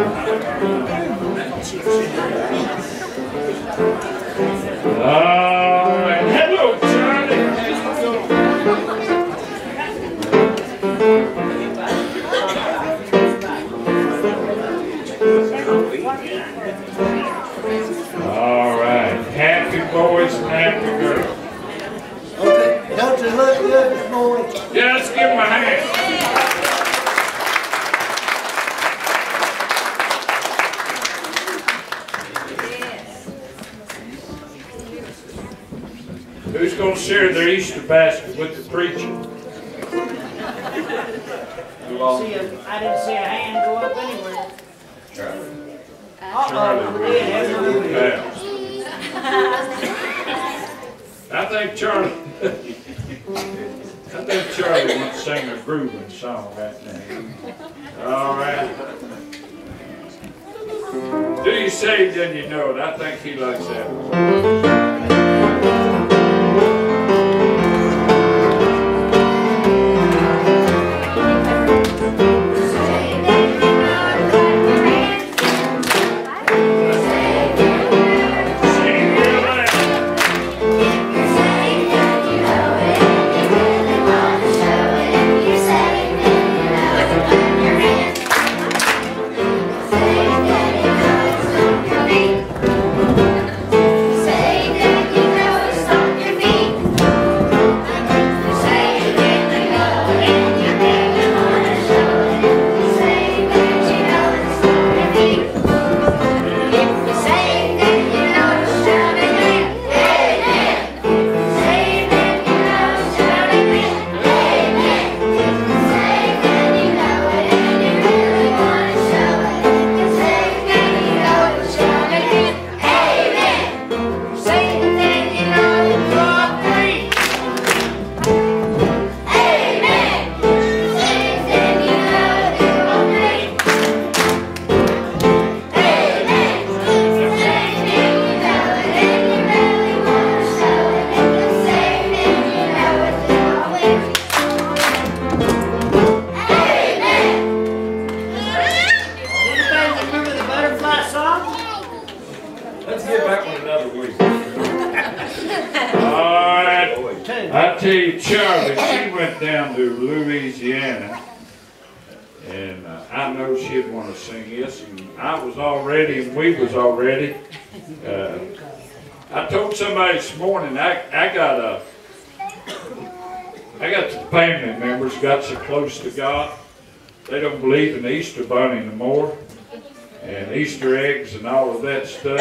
All right. Happy boys happy Who's going to share their Easter basket with the preacher? See a, I didn't see a hand go up anywhere. Uh-oh, we did have a little. I think Charlie, I think Charlie wants to sing a grooving song right now. All right. Do you say it, then you know it. I think he likes that one. Let's get back one another week. All right. I tell you, Charlie, she went down to Louisiana, and uh, I know she'd want to sing this, and I was all ready, and we was all ready. Uh, I told somebody this morning, I, I got a, I got some family members got so close to God, they don't believe in the Easter bunny anymore, and Easter eggs and all of that stuff.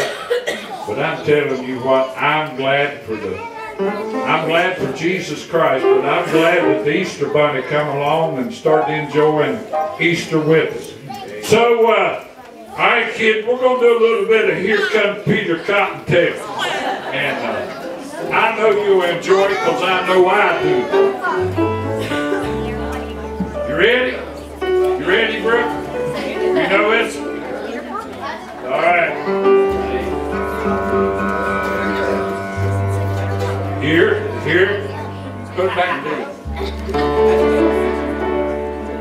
But I'm telling you what, I'm glad for the, I'm glad for Jesus Christ, but I'm glad that the Easter Bunny come along and start enjoying Easter with us. So, uh, all right, kid, we're gonna do a little bit of Here Comes Peter Cottontail, and uh, I know you'll enjoy it because I know I do. You ready? You ready, bro? Here, put it back in there.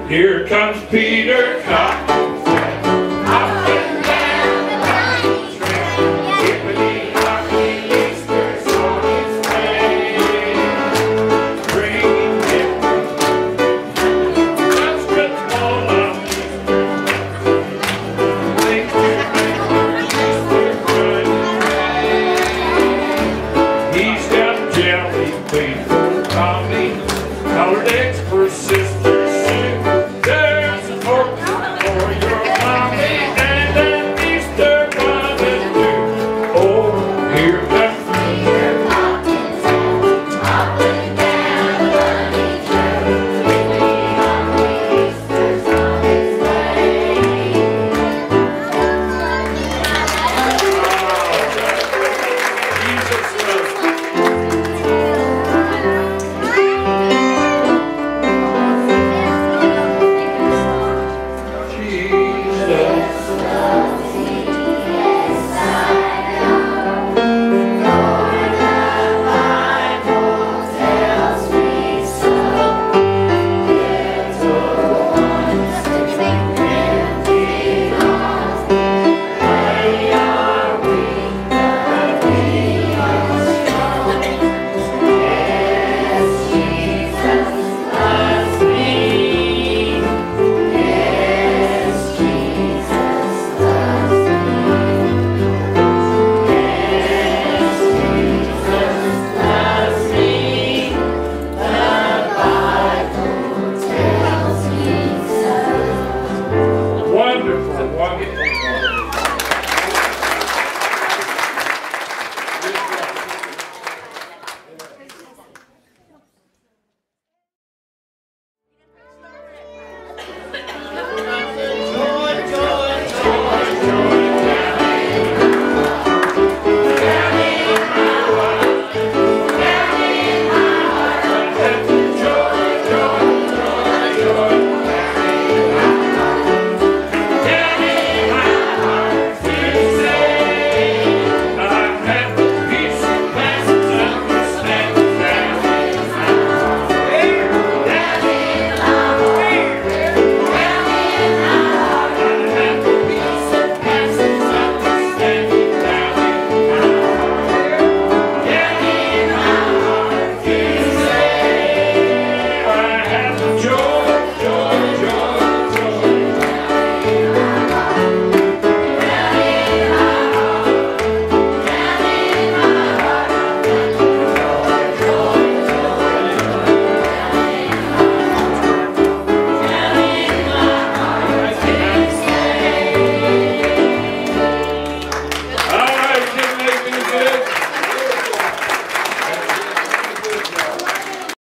Here comes Peter Cotton.